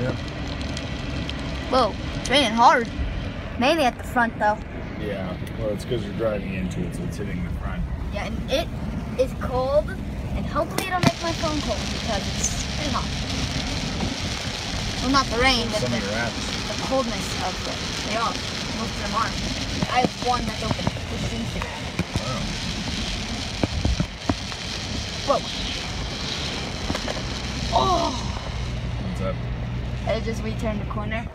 Yeah. Whoa, it's raining hard. Mainly at the front though. Yeah. Well, it's because you're driving into it, so it's hitting the front. Yeah, and it is cold, and hopefully it'll make my phone cold because it's pretty hot. Well, not the rain, but the, the coldness of it. They are. Most of them are. I have one that's open, which is. Wow. Whoa. Oh! What's up? I just we turned the corner